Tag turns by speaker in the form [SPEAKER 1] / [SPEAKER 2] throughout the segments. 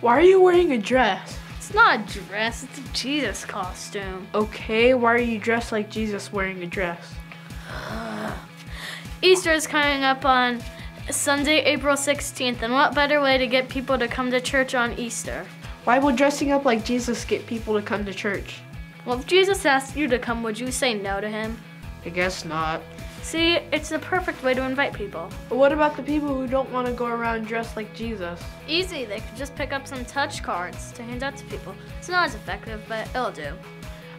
[SPEAKER 1] Why are you wearing a dress?
[SPEAKER 2] It's not a dress, it's a Jesus costume.
[SPEAKER 1] Okay, why are you dressed like Jesus wearing a dress?
[SPEAKER 2] Easter is coming up on Sunday, April 16th, and what better way to get people to come to church on Easter?
[SPEAKER 1] Why would dressing up like Jesus get people to come to church?
[SPEAKER 2] Well, if Jesus asked you to come, would you say no to him?
[SPEAKER 1] I guess not.
[SPEAKER 2] See, it's the perfect way to invite people.
[SPEAKER 1] What about the people who don't want to go around dressed like Jesus?
[SPEAKER 2] Easy, they could just pick up some touch cards to hand out to people. It's not as effective, but it'll do.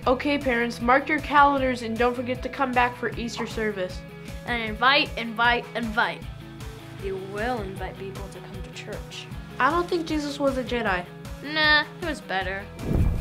[SPEAKER 1] Okay, parents, mark your calendars and don't forget to come back for Easter service.
[SPEAKER 2] And invite, invite, invite. You will invite people to come to church.
[SPEAKER 1] I don't think Jesus was a Jedi.
[SPEAKER 2] Nah, he was better.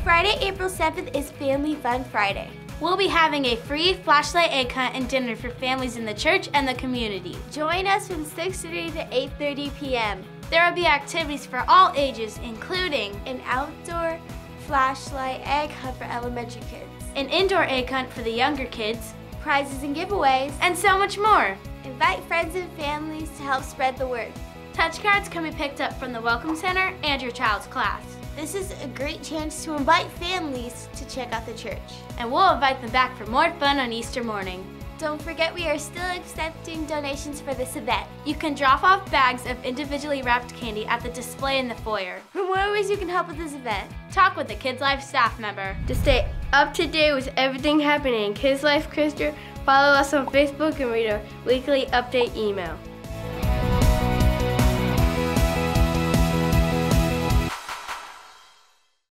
[SPEAKER 3] Friday, April 7th is Family Fun Friday.
[SPEAKER 4] We'll be having a free flashlight egg hunt and dinner for families in the church and the community.
[SPEAKER 3] Join us from 6.30 to 8.30 p.m.
[SPEAKER 4] There will be activities for all ages, including
[SPEAKER 3] An outdoor flashlight egg hunt for elementary kids.
[SPEAKER 4] an indoor egg hunt for the younger kids,
[SPEAKER 3] Prizes and giveaways.
[SPEAKER 4] and so much more.
[SPEAKER 3] Invite friends and families to help spread the word.
[SPEAKER 4] Touch cards can be picked up from the Welcome Center and your child's class.
[SPEAKER 3] This is a great chance to invite families to check out the church.
[SPEAKER 4] And we'll invite them back for more fun on Easter morning.
[SPEAKER 3] Don't forget we are still accepting donations for this event.
[SPEAKER 4] You can drop off bags of individually wrapped candy at the display in the foyer.
[SPEAKER 3] For more ways you can help with this event,
[SPEAKER 4] Talk with a Kids Life staff member.
[SPEAKER 5] To stay up to date with everything happening in Kids Life Kids Church, follow us on Facebook and read our weekly update email.